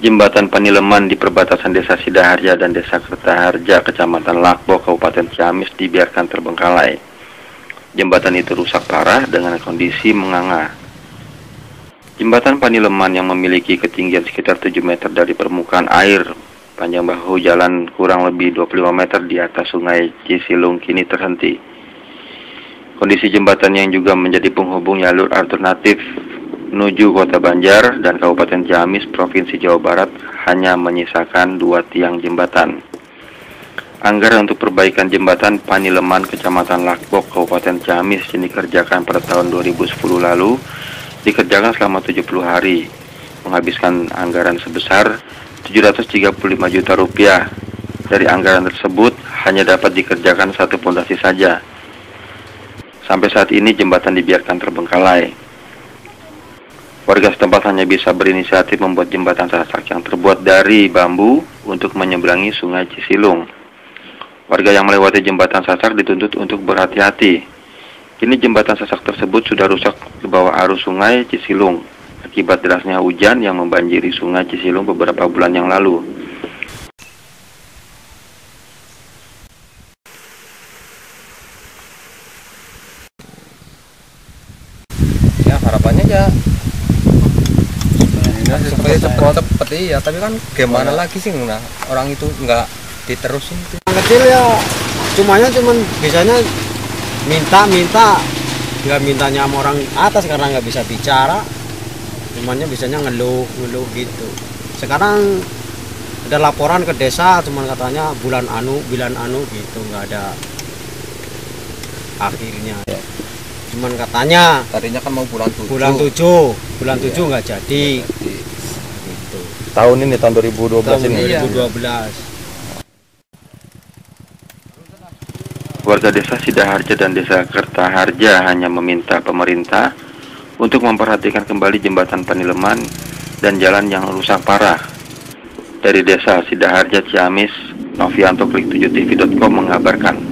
Jembatan Panileman di perbatasan Desa Sidaharja dan Desa Kertaharja, Kecamatan Lakbo, Kabupaten Ciamis dibiarkan terbengkalai. Jembatan itu rusak parah dengan kondisi menganga. Jembatan Panileman yang memiliki ketinggian sekitar 7 meter dari permukaan air, panjang bahu jalan kurang lebih 25 meter di atas sungai Cisilung kini terhenti. Kondisi jembatan yang juga menjadi penghubung jalur alternatif menuju Kota Banjar dan Kabupaten Ciamis, Provinsi Jawa Barat hanya menyisakan dua tiang jembatan. Anggaran untuk perbaikan jembatan Panileman Kecamatan Lakbok Kabupaten Ciamis yang dikerjakan pada tahun 2010 lalu dikerjakan selama 70 hari menghabiskan anggaran sebesar 735 juta rupiah. Dari anggaran tersebut hanya dapat dikerjakan satu pondasi saja. Sampai saat ini jembatan dibiarkan terbengkalai. Warga setempat hanya bisa berinisiatif membuat jembatan sasak yang terbuat dari bambu untuk menyeberangi sungai Cisilung. Warga yang melewati jembatan sasak dituntut untuk berhati-hati. Kini jembatan sasak tersebut sudah rusak di bawah arus sungai Cisilung akibat derasnya hujan yang membanjiri sungai Cisilung beberapa bulan yang lalu. ya harapannya ya ya, supaya cepat cepat iya. Tapi kan gimana lagi sih nah orang itu nggak diterusin. Kecil ya cumanya cuman biasanya minta minta. Nggak mintanya sama orang atas karena nggak bisa bicara. Cumanya biasanya ngeluh ngeluh gitu. Sekarang ada laporan ke desa cuman katanya bulan anu bulan anu gitu nggak ada akhirnya. Cuman katanya tadinya kan mau bulan tujuh. bulan tujuh bulan Iya. tujuh nggak jadi. Jadi, Tahun ini tahun 2012 tahun ini. Iya. 2012 Warga desa Sidaharja dan desa Kertaharja hanya meminta pemerintah untuk memperhatikan kembali jembatan Panileman dan jalan yang rusak parah. Dari desa Sidaharja Ciamis, Novianto Klik7TV.com mengabarkan.